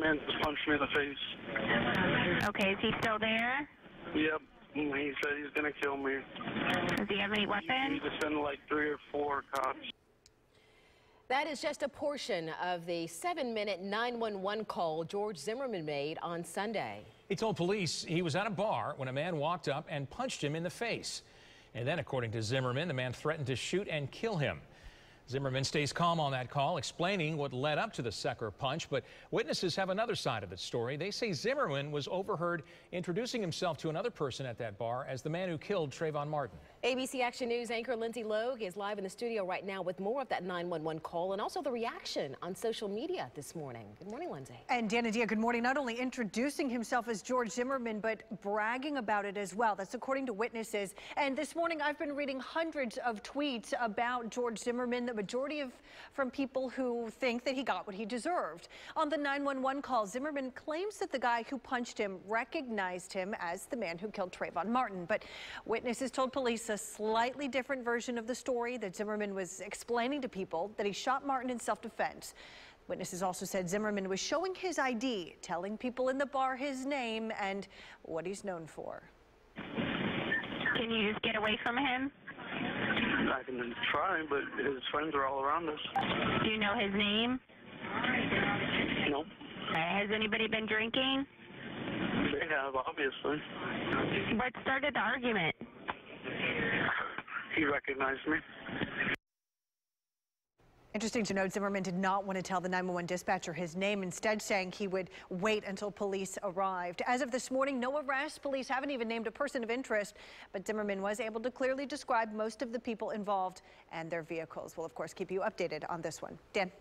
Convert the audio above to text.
man just punched me in the face. Okay, is he still there? Yep. He said he's gonna kill me. Does he have any You weapons? need to send like three or four cops. That is just a portion of the seven minute 911 call George Zimmerman made on Sunday. He told police he was at a bar when a man walked up and punched him in the face. And then, according to Zimmerman, the man threatened to shoot and kill him. Zimmerman stays calm on that call, explaining what led up to the sucker punch, but witnesses have another side of the story. They say Zimmerman was overheard introducing himself to another person at that bar as the man who killed Trayvon Martin. ABC Action News anchor Lindsay Logue is live in the studio right now with more of that 911 call and also the reaction on social media this morning. Good morning, Lindsay. And Dana Dia, good morning. Not only introducing himself as George Zimmerman, but bragging about it as well. That's according to witnesses. And this morning, I've been reading hundreds of tweets about George Zimmerman, the majority of from people who think that he got what he deserved. On the 911 call, Zimmerman claims that the guy who punched him recognized him as the man who killed Trayvon Martin. But witnesses told police a slightly different version of the story that Zimmerman was explaining to people that he shot Martin in self-defense. Witnesses also said Zimmerman was showing his ID, telling people in the bar his name and what he's known for. Can you just get away from him? I can try, but his friends are all around us. Do you know his name? Nope. Uh, has anybody been drinking? They have, obviously. What started the argument? He recognized me. Interesting to note, Zimmerman did not want to tell the 911 dispatcher his name, instead saying he would wait until police arrived. As of this morning, no arrests. Police haven't even named a person of interest, but Zimmerman was able to clearly describe most of the people involved and their vehicles. We'll, of course, keep you updated on this one. Dan.